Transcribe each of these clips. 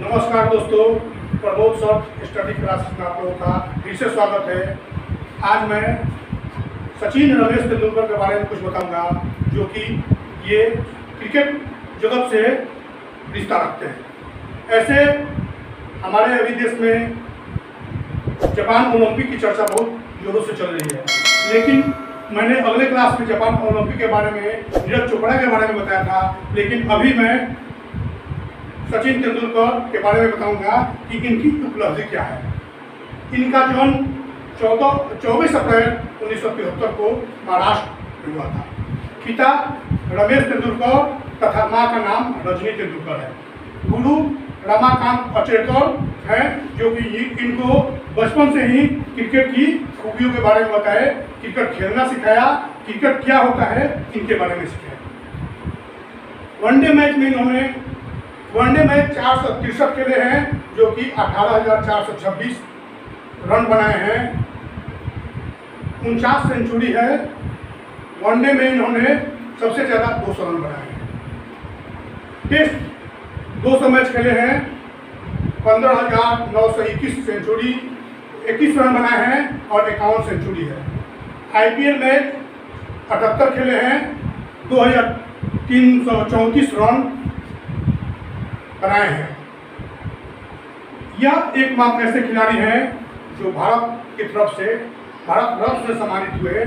नमस्कार दोस्तों Pramod soft study classes में आप लोगों का फिर से स्वागत है। आज मैं सचिन रमेश तेंदुलकर के बारे में कुछ बताऊँगा, जो कि ये क्रिकेट जगत से रिश्ता रखते हैं। ऐसे हमारे अभी देश में जापान ओलंपिक की चर्चा बहुत जोरों से चल रही है। लेकिन मैंने अगले क्लास में जापान ओलंपिक के बारे में, नीरज चोपड़ा के बारे में बताया था, लेकिन अभी मैं सचिन तेंदुलकर के बारे में बताऊँगा कि इनकी उपलब्धि क्या है। इनका जन्म चौदह, चौबीस अप्रैल उन्नीस सौ तिहत्तर को महाराष्ट्र में हुआ था। पिता रमेश तेंदुलकर तथा माँ का नाम रजनी तेंदुलकर है। गुरु रमाकांत अचेकर हैं, जो कि इनको बचपन से ही क्रिकेट की खूबियों के बारे में बताए, क्रिकेट खेलना सिखाया, क्रिकेट क्या होता है, इनके बारे में सिखाया वनडे मैच में इन्होंने वनडे मैच चार सौ तिरसठ खेले हैं, जो कि अठारह हज़ार चार सौ छब्बीस रन बनाए हैं। उनचास सेंचुरी है। वनडे में इन्होंने सबसे ज़्यादा दो सौ रन बनाए हैं। टेस्ट दो सौ मैच खेले हैं। पंद्रह हज़ार नौ सौ इक्कीस सेंचुरी, इक्कीस रन बनाए हैं और इक्यावन सेंचुरी है। आईपीएल मैच अठहत्तर खेले हैं। दो हज़ार तीन सौ चौंतीस रन बनाए हैं। यह एकमात्र ऐसे खिलाड़ी हैं जो भारत की तरफ़ से, भारत रत्न से सम्मानित हुए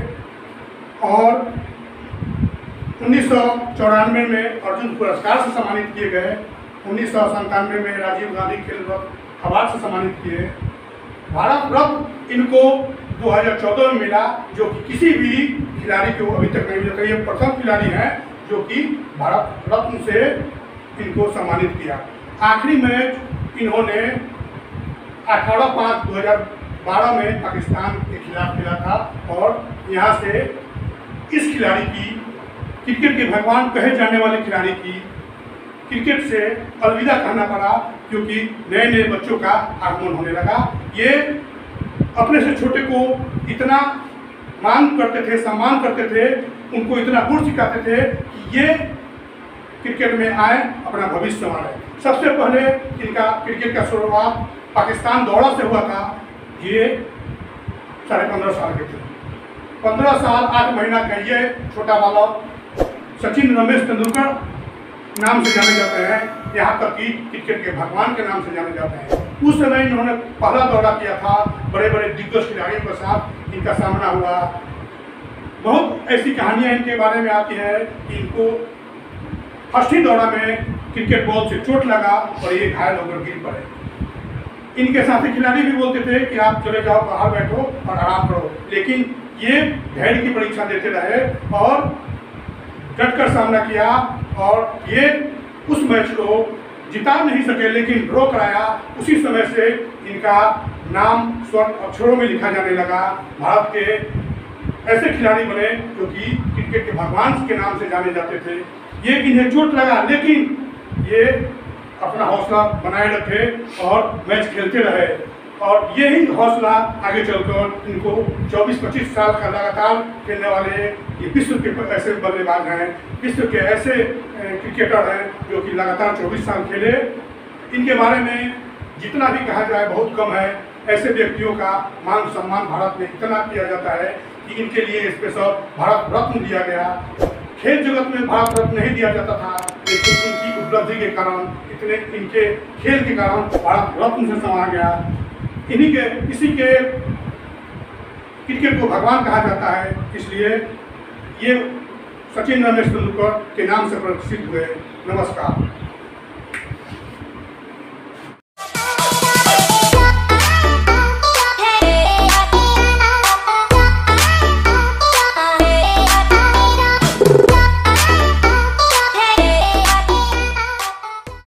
और उन्नीस में अर्जुन पुरस्कार से सम्मानित किए गए, उन्नीस में राजीव गांधी खेल रत्न अवार्ड से सम्मानित किए। भारत रत्न इनको 2014 में मिला, जो कि किसी भी खिलाड़ी को अभी तक नहीं मिला। था ये प्रथम खिलाड़ी हैं जो कि भारत रत्न से इनको सम्मानित किया। आखिरी मैच इन्होंने 18 पाँच 2012 में पाकिस्तान के खिलाफ खेला था और यहाँ से इस खिलाड़ी की, क्रिकेट के भगवान कहे जाने वाले खिलाड़ी की, क्रिकेट से अलविदा कहना पड़ा क्योंकि नए नए बच्चों का आगमन होने लगा। ये अपने से छोटे को इतना मान करते थे, सम्मान करते थे, उनको इतना गुण सिखाते थे कि ये क्रिकेट में आए, अपना भविष्य संवारे सबसे पहले इनका क्रिकेट का शुरुआत पाकिस्तान दौरा से हुआ था। ये साढ़े पंद्रह साल के थे। पंद्रह साल, आठ महीना का ये छोटा वाला सचिन रमेश तेंदुलकर नाम से जाने जाते हैं। यहाँ तक कि क्रिकेट के भगवान के नाम से जाने जाते हैं। उस समय इन्होंने पहला दौरा किया था। बड़े बड़े दिग्गज खिलाड़ियों के साथ इनका सामना हुआ। बहुत ऐसी कहानियाँ इनके बारे में आती है कि इनको फ़र्स्ट ही दौरा में क्रिकेट बॉल से चोट लगा और ये घायल होकर गिर पड़े। इनके साथी खिलाड़ी भी बोलते थे कि आप चले जाओ, बाहर बैठो और आराम करो। लेकिन ये धैर्य की परीक्षा देते रहे और डट कर सामना किया और ये उस मैच को जिता नहीं सके, लेकिन ड्रॉ कराया उसी समय से इनका नाम स्वर्ण अक्षरों में लिखा जाने लगा। भारत के ऐसे खिलाड़ी बने जो कि क्रिकेट के भगवान के नाम से जाने जाते थे। ये इन्हें चोट लगा, लेकिन ये अपना हौसला बनाए रखे और मैच खेलते रहे। और यही हौसला आगे चलकर इनको 24-25 साल का लगातार खेलने वाले ये विश्व के ऐसे बल्लेबाज हैं, विश्व के ऐसे क्रिकेटर हैं जो कि लगातार 24 साल खेले। इनके बारे में जितना भी कहा जाए बहुत कम है। ऐसे व्यक्तियों का मान सम्मान भारत में इतना किया जाता है कि इनके लिए स्पेशल भारत रत्न दिया गया। खेल जगत में भारत रत्न नहीं दिया जाता था लेकिन इनकी उपलब्धि के कारण, इतने इनके खेल के कारण भारत रत्न से समा गया। इन्हीं के, इसी के क्रिकेट को भगवान कहा जाता है, इसलिए ये सचिन रमेश तेंदुलकर के नाम से प्रसिद्ध हुए। नमस्कार।